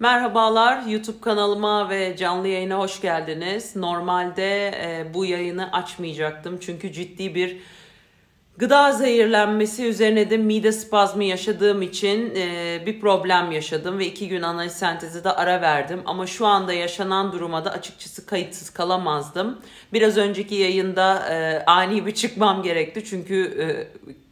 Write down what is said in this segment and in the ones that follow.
Merhabalar YouTube kanalıma ve canlı yayına hoş geldiniz. Normalde e, bu yayını açmayacaktım çünkü ciddi bir gıda zehirlenmesi üzerine de mide spazmı yaşadığım için e, bir problem yaşadım ve iki gün analiz sentezi de ara verdim. Ama şu anda yaşanan duruma da açıkçası kayıtsız kalamazdım. Biraz önceki yayında e, ani bir çıkmam gerekti çünkü e,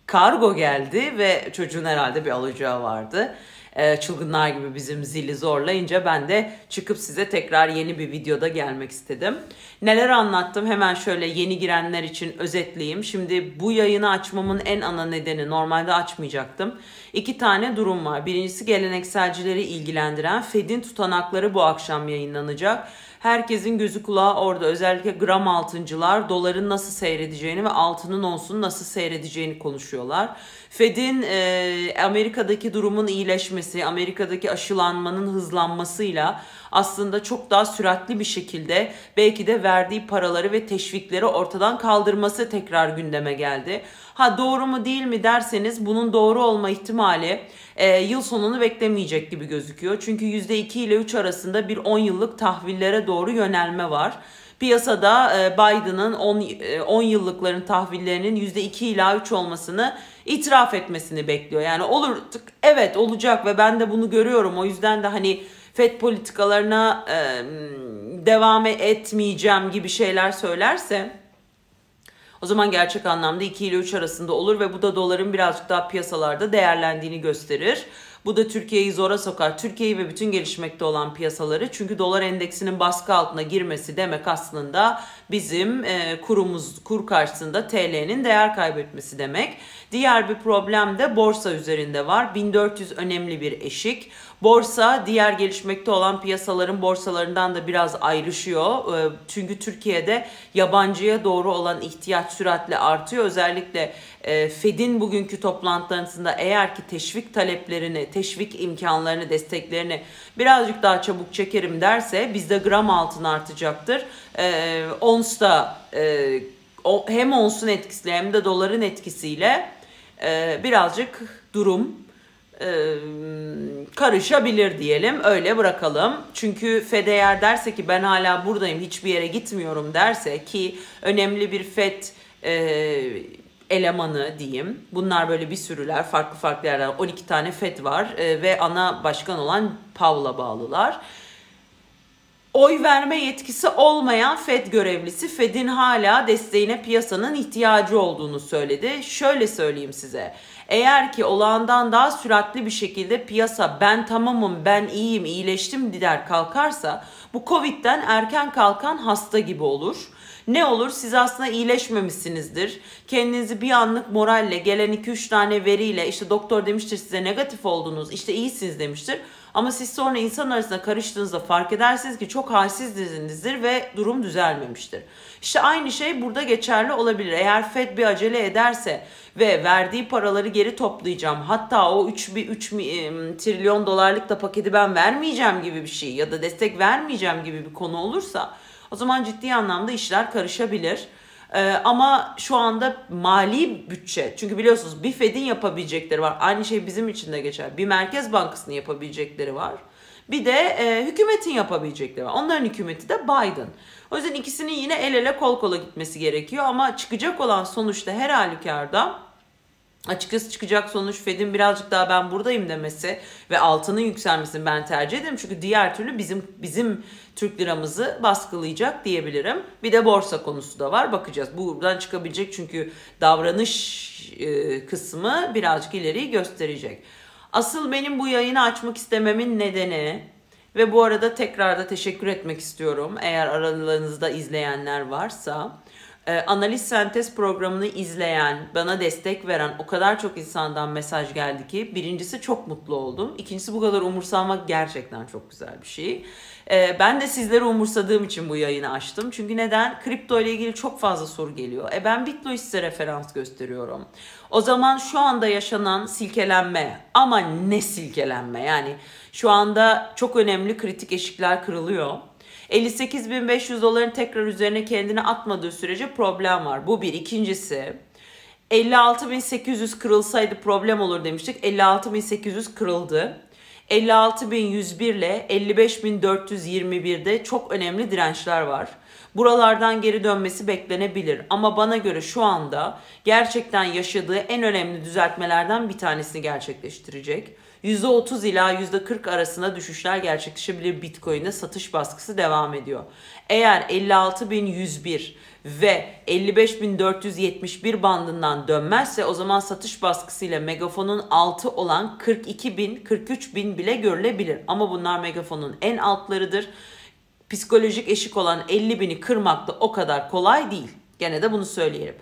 kargo geldi ve çocuğun herhalde bir alacağı vardı e, çılgınlar gibi bizim zili zorlayınca ben de çıkıp size tekrar yeni bir videoda gelmek istedim. Neler anlattım hemen şöyle yeni girenler için özetleyeyim. Şimdi bu yayını açmamın en ana nedeni normalde açmayacaktım. İki tane durum var. Birincisi gelenekselcileri ilgilendiren Fed'in tutanakları bu akşam yayınlanacak. Herkesin gözü kulağı orada. Özellikle gram altıncılar doların nasıl seyredeceğini ve altının onsun nasıl seyredeceğini konuşuyorlar. Fed'in e, Amerika'daki durumun iyileşmesi, Amerika'daki aşılanmanın hızlanmasıyla aslında çok daha süratli bir şekilde belki de verdiği paraları ve teşvikleri ortadan kaldırması tekrar gündeme geldi. Ha doğru mu değil mi derseniz bunun doğru olma ihtimali e, yıl sonunu beklemeyecek gibi gözüküyor. Çünkü %2 ile 3 arasında bir 10 yıllık tahvillere doğru yönelme var. Piyasada e, Biden'ın 10, 10 e, yıllıkların tahvillerinin %2 ila 3 olmasını itiraf etmesini bekliyor. Yani olur evet olacak ve ben de bunu görüyorum. O yüzden de hani FED politikalarına e, devam etmeyeceğim gibi şeyler söylerse o zaman gerçek anlamda 2 ile 3 arasında olur ve bu da doların birazcık daha piyasalarda değerlendiğini gösterir. Bu da Türkiye'yi zora sokar. Türkiye'yi ve bütün gelişmekte olan piyasaları. Çünkü dolar endeksinin baskı altına girmesi demek aslında bizim e, kurumuz kur karşısında TL'nin değer kaybetmesi demek. Diğer bir problem de borsa üzerinde var. 1400 önemli bir eşik. Borsa diğer gelişmekte olan piyasaların borsalarından da biraz ayrışıyor. Ee, çünkü Türkiye'de yabancıya doğru olan ihtiyaç süratle artıyor. Özellikle e, Fed'in bugünkü toplantılarında eğer ki teşvik taleplerini, teşvik imkanlarını, desteklerini birazcık daha çabuk çekerim derse bizde gram altın artacaktır. Ee, ons da e, hem onsun etkisiyle hem de doların etkisiyle e, birazcık durum e, karışabilir diyelim öyle bırakalım. Çünkü FED eğer derse ki ben hala buradayım hiçbir yere gitmiyorum derse ki önemli bir FED e, elemanı diyeyim. Bunlar böyle bir sürüler farklı farklı yerler 12 tane FED var e, ve ana başkan olan Powell'a bağlılar. Oy verme yetkisi olmayan Fed görevlisi Fed'in hala desteğine piyasanın ihtiyacı olduğunu söyledi. Şöyle söyleyeyim size. Eğer ki olağandan daha süratli bir şekilde piyasa ben tamamım, ben iyiyim, iyileştim der kalkarsa bu Covid'den erken kalkan hasta gibi olur. Ne olur siz aslında iyileşmemişsinizdir. Kendinizi bir anlık moralle gelen 2-3 tane veriyle işte doktor demiştir size negatif oldunuz işte iyisiniz demiştir. Ama siz sonra insan arasında karıştığınızda fark edersiniz ki çok halsizsinizdir ve durum düzelmemiştir. İşte aynı şey burada geçerli olabilir. Eğer FED bir acele ederse ve verdiği paraları geri toplayacağım. Hatta o 3, 3 trilyon dolarlık da paketi ben vermeyeceğim gibi bir şey ya da destek vermeyeceğim gibi bir konu olursa o zaman ciddi anlamda işler karışabilir. Ee, ama şu anda mali bütçe çünkü biliyorsunuz bir Fed'in yapabilecekleri var. Aynı şey bizim için de geçer. Bir Merkez Bankası'nın yapabilecekleri var. Bir de e, hükümetin yapabilecekleri var. Onların hükümeti de Biden. O yüzden ikisinin yine el ele kol kola gitmesi gerekiyor ama çıkacak olan sonuçta her halükarda açıkçası çıkacak sonuç Fed'in birazcık daha ben buradayım demesi ve altının yükselmesini ben tercih ederim. Çünkü diğer türlü bizim bizim Türk liramızı baskılayacak diyebilirim. Bir de borsa konusu da var. Bakacağız. Buradan çıkabilecek çünkü davranış e, kısmı birazcık ileriyi gösterecek. Asıl benim bu yayını açmak istememin nedeni ve bu arada tekrar da teşekkür etmek istiyorum. Eğer aralarınızda izleyenler varsa e, analiz sentez programını izleyen, bana destek veren o kadar çok insandan mesaj geldi ki birincisi çok mutlu oldum. İkincisi bu kadar umursamak gerçekten çok güzel bir şey. E, ben de sizleri umursadığım için bu yayını açtım. Çünkü neden? Kripto ile ilgili çok fazla soru geliyor. E ben Bitlo'yu size referans gösteriyorum. O zaman şu anda yaşanan silkelenme ama ne silkelenme yani şu anda çok önemli kritik eşikler kırılıyor 58.500 doların tekrar üzerine kendini atmadığı sürece problem var. Bu bir. İkincisi 56.800 kırılsaydı problem olur demiştik. 56.800 kırıldı. 56.101 ile 55.421'de çok önemli dirençler var. Buralardan geri dönmesi beklenebilir ama bana göre şu anda gerçekten yaşadığı en önemli düzeltmelerden bir tanesini gerçekleştirecek. %30 ila %40 arasında düşüşler gerçekleşebilir Bitcoin'de satış baskısı devam ediyor. Eğer 56.101 ve 55.471 bandından dönmezse o zaman satış baskısıyla Megafon'un altı olan 42.000 43.000 bile görülebilir. Ama bunlar Megafon'un en altlarıdır. Psikolojik eşik olan 50.000'i kırmak da o kadar kolay değil. Gene de bunu söyleyelim.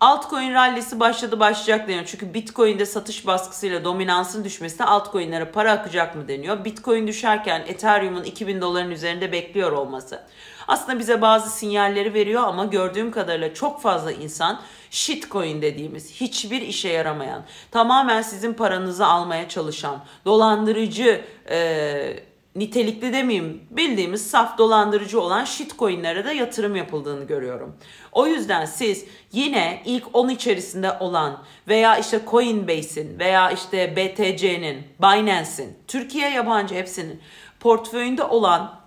Altcoin rallisi başladı başlayacak deniyor. Çünkü Bitcoin'de satış baskısıyla dominansın düşmesine altcoin'lere para akacak mı deniyor. Bitcoin düşerken Ethereum'un 2000 doların üzerinde bekliyor olması aslında bize bazı sinyalleri veriyor ama gördüğüm kadarıyla çok fazla insan shitcoin dediğimiz hiçbir işe yaramayan, tamamen sizin paranızı almaya çalışan, dolandırıcı e, nitelikli demeyeyim bildiğimiz saf dolandırıcı olan shitcoinlere de yatırım yapıldığını görüyorum. O yüzden siz yine ilk 10 içerisinde olan veya işte Coinbase'in veya işte BTC'nin, Binance'in, Türkiye yabancı hepsinin portföyünde olan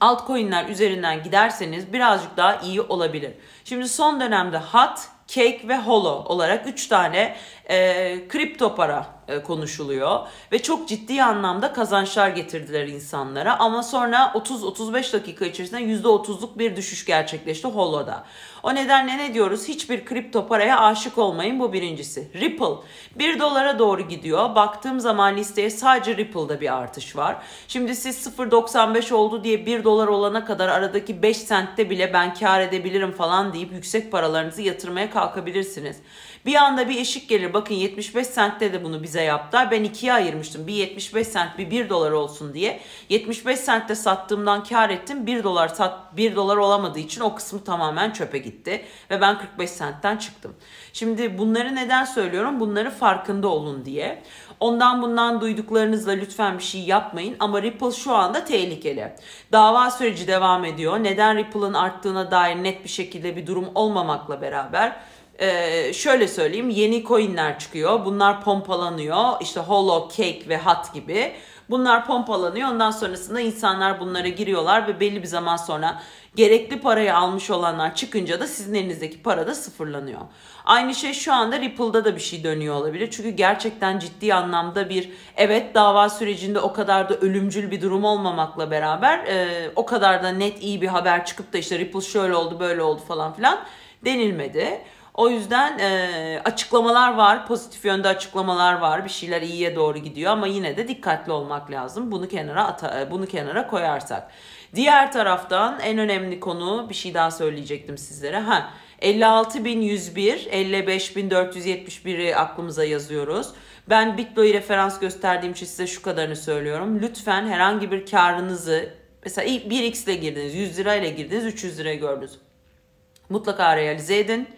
altcoin'ler üzerinden giderseniz birazcık daha iyi olabilir. Şimdi son dönemde HOT, Cake ve Holo olarak 3 tane e, kripto para e, konuşuluyor ve çok ciddi anlamda kazançlar getirdiler insanlara ama sonra 30-35 dakika içerisinde %30'luk bir düşüş gerçekleşti Holo'da. O nedenle ne diyoruz? Hiçbir kripto paraya aşık olmayın bu birincisi. Ripple 1 dolara doğru gidiyor. Baktığım zaman listeye sadece Ripple'da bir artış var. Şimdi siz 0.95 oldu diye 1 dolar olana kadar aradaki 5 sentte bile ben kar edebilirim falan deyip yüksek paralarınızı yatırmaya kalkabilirsiniz. Bir anda bir eşik gelir. Bakın 75 sentte de bunu bize yaptılar. Ben ikiye ayırmıştım. Bir 75 sent bir 1 dolar olsun diye. 75 sentte sattığımdan kar ettim. 1 dolar sat 1 dolar olamadığı için o kısmı tamamen çöpe gitti. Ve ben 45 sentten çıktım. Şimdi bunları neden söylüyorum? Bunları farkında olun diye. Ondan bundan duyduklarınızla lütfen bir şey yapmayın ama Ripple şu anda tehlikeli. Dava süreci devam ediyor. Neden Ripple'ın arttığına dair net bir şekilde bir durum olmamakla beraber ee, şöyle söyleyeyim yeni coinler çıkıyor. Bunlar pompalanıyor. İşte Holo, Cake ve Hat gibi. Bunlar pompalanıyor. Ondan sonrasında insanlar bunlara giriyorlar ve belli bir zaman sonra gerekli parayı almış olanlar çıkınca da sizin elinizdeki para da sıfırlanıyor. Aynı şey şu anda Ripple'da da bir şey dönüyor olabilir. Çünkü gerçekten ciddi anlamda bir evet dava sürecinde o kadar da ölümcül bir durum olmamakla beraber e, o kadar da net iyi bir haber çıkıp da işte Ripple şöyle oldu böyle oldu falan filan denilmedi. O yüzden e, açıklamalar var, pozitif yönde açıklamalar var. Bir şeyler iyiye doğru gidiyor ama yine de dikkatli olmak lazım. Bunu kenara ata, e, bunu kenara koyarsak. Diğer taraftan en önemli konu bir şey daha söyleyecektim sizlere. Ha 56.101, 55.471'i aklımıza yazıyoruz. Ben Bitlo'yu referans gösterdiğim için size şu kadarını söylüyorum. Lütfen herhangi bir karınızı mesela 1x ile girdiniz, 100 lirayla girdiniz, 300 liraya gördünüz. Mutlaka realize edin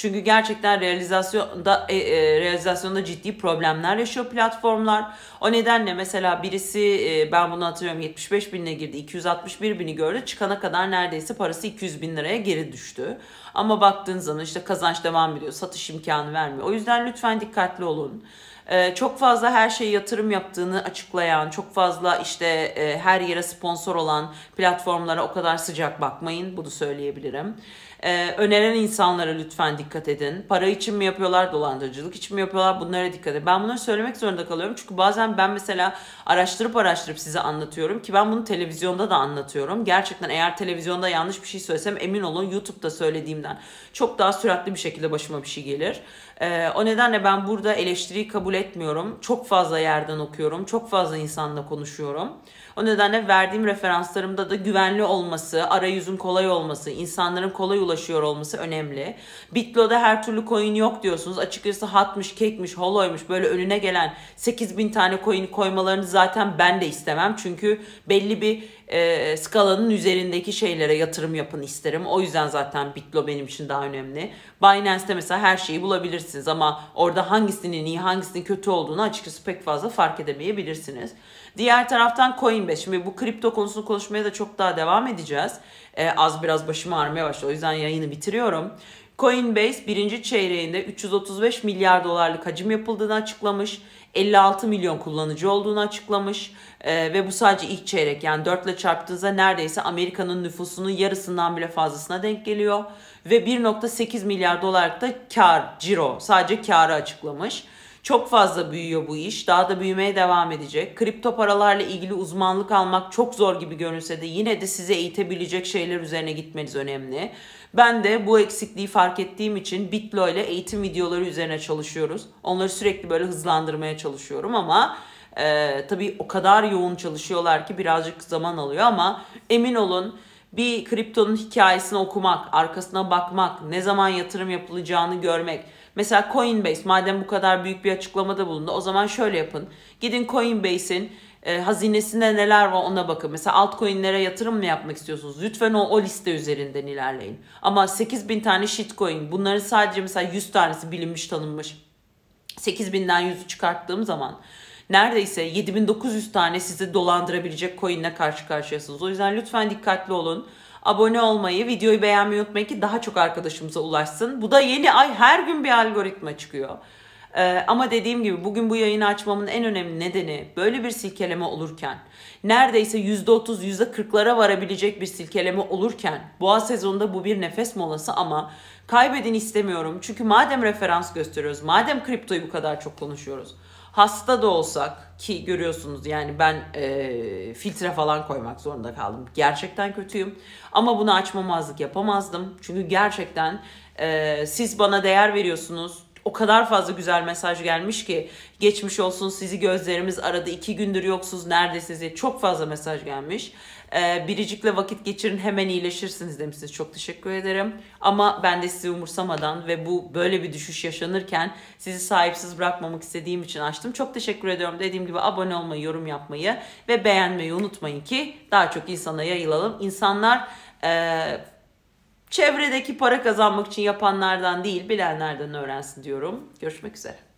çünkü gerçekten realizasyonda e, e, realizasyonda ciddi problemler yaşıyor platformlar. O nedenle mesela birisi e, ben bunu hatırlıyorum 75 binine girdi 261 bini gördü çıkana kadar neredeyse parası 200 bin liraya geri düştü. Ama baktığınız zaman işte kazanç devam ediyor satış imkanı vermiyor. O yüzden lütfen dikkatli olun. Ee, çok fazla her şeye yatırım yaptığını açıklayan, çok fazla işte e, her yere sponsor olan platformlara o kadar sıcak bakmayın. Bunu söyleyebilirim. Ee, öneren insanlara lütfen dikkat edin. Para için mi yapıyorlar, dolandırıcılık için mi yapıyorlar bunlara dikkat edin. Ben bunları söylemek zorunda kalıyorum. Çünkü bazen ben mesela araştırıp araştırıp size anlatıyorum ki ben bunu televizyonda da anlatıyorum. Gerçekten eğer televizyonda yanlış bir şey söylesem emin olun YouTube'da söylediğimden çok daha süratli bir şekilde başıma bir şey gelir. Ee, o nedenle ben burada eleştiriyi kabul etmiyorum. Çok fazla yerden okuyorum. Çok fazla insanla konuşuyorum. O nedenle verdiğim referanslarımda da güvenli olması, arayüzün kolay olması, insanların kolay ulaşıyor olması önemli. Bitlo'da her türlü coin yok diyorsunuz. Açıkçası hatmış, kekmiş, holoymuş böyle önüne gelen 8000 tane coin koymalarını zaten ben de istemem. Çünkü belli bir e, skalanın üzerindeki şeylere yatırım yapın isterim. O yüzden zaten Bitlo benim için daha önemli. Binance'te mesela her şeyi bulabilirsiniz ama orada hangisinin iyi hangisinin kötü olduğunu açıkçası pek fazla fark edemeyebilirsiniz. Diğer taraftan Coinbase. Şimdi bu kripto konusunu konuşmaya da çok daha devam edeceğiz. Ee, az biraz başım ağrımaya başladı. O yüzden yayını bitiriyorum. Coinbase birinci çeyreğinde 335 milyar dolarlık hacim yapıldığını açıklamış. 56 milyon kullanıcı olduğunu açıklamış ee, ve bu sadece ilk çeyrek yani 4 ile çarptığınızda neredeyse Amerika'nın nüfusunun yarısından bile fazlasına denk geliyor ve 1.8 milyar dolarlık da kar, ciro sadece karı açıklamış. Çok fazla büyüyor bu iş. Daha da büyümeye devam edecek. Kripto paralarla ilgili uzmanlık almak çok zor gibi görünse de yine de size eğitebilecek şeyler üzerine gitmeniz önemli. Ben de bu eksikliği fark ettiğim için Bitlo ile eğitim videoları üzerine çalışıyoruz. Onları sürekli böyle hızlandırmaya çalışıyorum ama e, tabii o kadar yoğun çalışıyorlar ki birazcık zaman alıyor ama emin olun bir kriptonun hikayesini okumak, arkasına bakmak, ne zaman yatırım yapılacağını görmek. Mesela Coinbase madem bu kadar büyük bir açıklamada bulundu o zaman şöyle yapın. Gidin Coinbase'in e, hazinesinde neler var ona bakın. Mesela altcoin'lere yatırım mı yapmak istiyorsunuz? Lütfen o, o liste üzerinden ilerleyin. Ama 8000 tane shitcoin bunların sadece mesela 100 tanesi bilinmiş tanınmış. 8000'den 100'ü çıkarttığım zaman neredeyse 7900 tane sizi dolandırabilecek coin'le karşı karşıyasınız. O yüzden lütfen dikkatli olun. Abone olmayı, videoyu beğenmeyi unutmayın ki daha çok arkadaşımıza ulaşsın. Bu da yeni ay her gün bir algoritma çıkıyor. Ee, ama dediğim gibi bugün bu yayını açmamın en önemli nedeni böyle bir silkeleme olurken neredeyse %30 %40'lara varabilecek bir silkeleme olurken boğa sezonunda bu bir nefes molası ama kaybedin istemiyorum. Çünkü madem referans gösteriyoruz, madem kriptoyu bu kadar çok konuşuyoruz hasta da olsak ki görüyorsunuz yani ben e, filtre falan koymak zorunda kaldım. Gerçekten kötüyüm ama bunu açmamazlık yapamazdım. Çünkü gerçekten e, siz bana değer veriyorsunuz. O kadar fazla güzel mesaj gelmiş ki geçmiş olsun sizi gözlerimiz aradı iki gündür yoksuz neredesiniz diye çok fazla mesaj gelmiş. Ee, biricikle vakit geçirin hemen iyileşirsiniz demişsiniz. Çok teşekkür ederim. Ama ben de sizi umursamadan ve bu böyle bir düşüş yaşanırken sizi sahipsiz bırakmamak istediğim için açtım. Çok teşekkür ediyorum. Dediğim gibi abone olmayı, yorum yapmayı ve beğenmeyi unutmayın ki daha çok insana yayılalım. İnsanlar e, çevredeki para kazanmak için yapanlardan değil bilenlerden öğrensin diyorum. Görüşmek üzere.